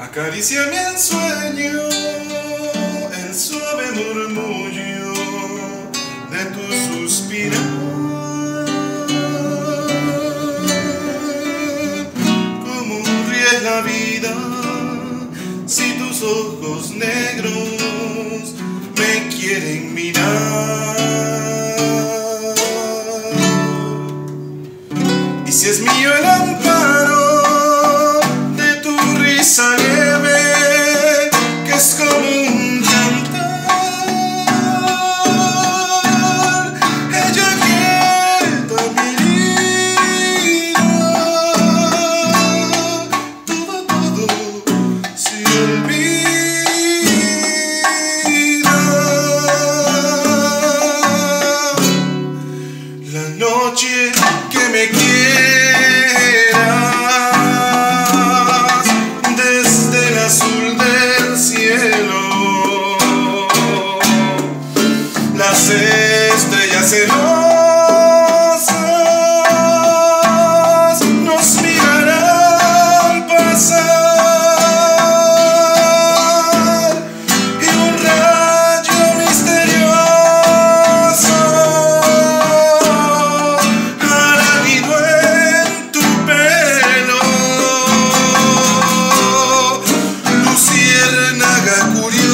Acariciame en sueño el suave murmullo de tu suspiro. Como ríe la vida si tus ojos negros me quieren mirar. Y si es mío el amparo Cuernavaca, Curia.